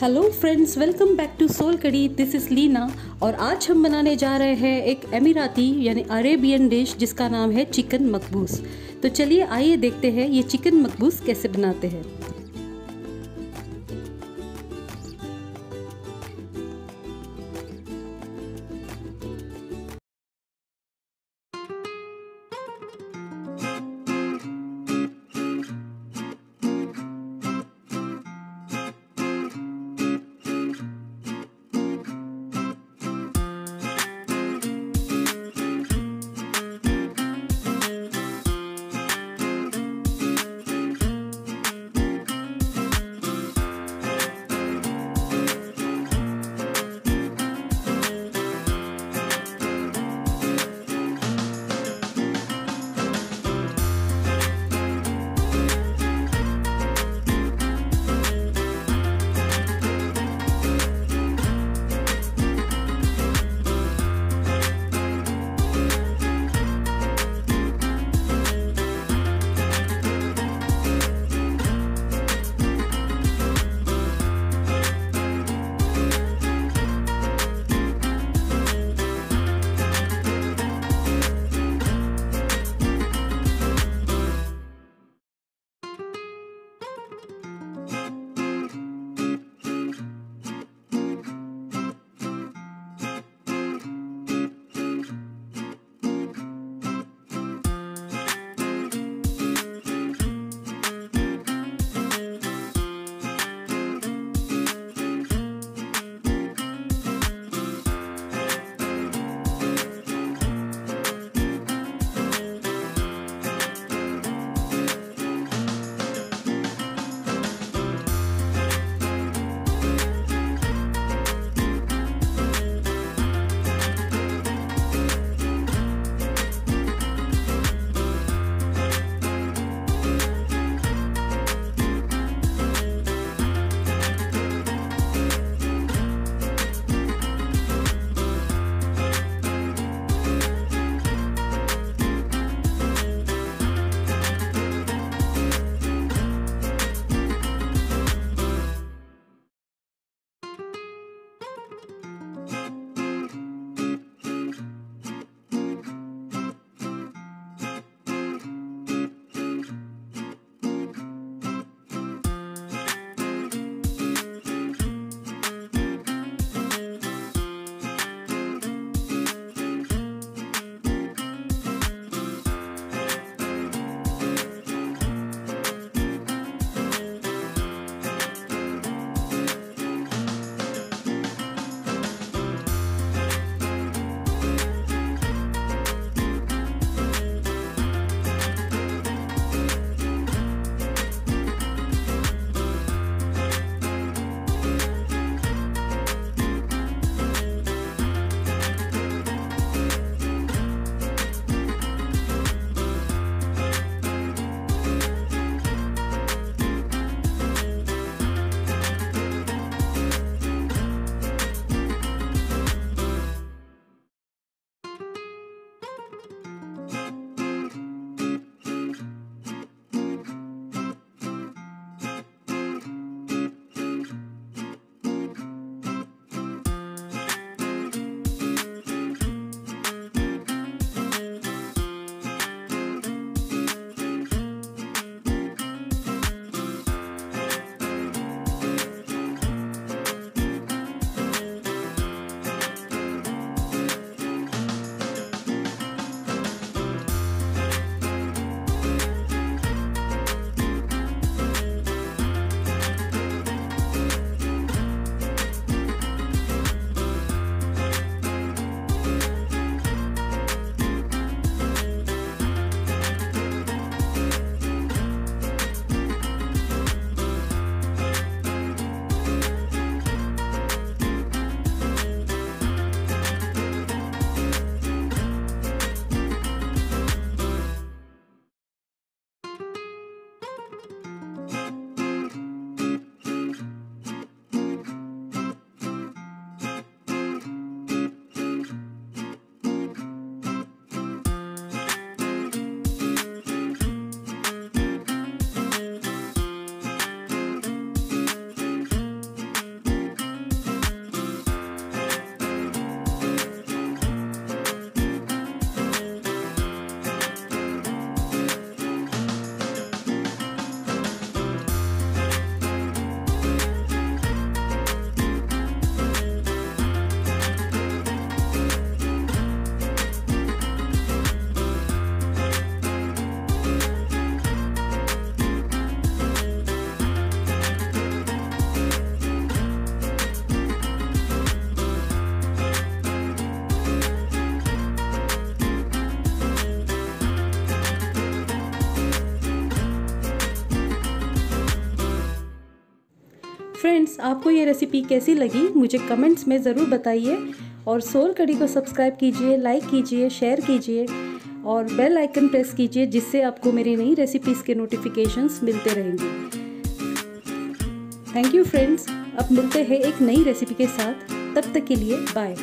Hello friends welcome back to soul कड़ी this is Leena और आज हम बनाने जा रहे हैं एक अमीराती यानी अरेबियन डिश जिसका नाम है चिकन मकबूस। तो चलिए आइए देखते हैं ये चिकन मकबूस कैसे बनाते हैं। फ्रेंड्स आपको ये रेसिपी कैसी लगी, मुझे कमेंट्स में ज़रूर बताइए। और सोल कड़ी को सब्सक्राइब कीजिए लाइक कीजिए शेयर कीजिए। और बेल आइकन प्रेस कीजिए, जिससे आपको मेरी नई रेसिपीज़ के नोटिफिकेशंस मिलते रहेंगे। थैंक यू फ्रेंड्स अब मिलते हैं एक नई रेसिपी के साथ। तब तक के लिए बाय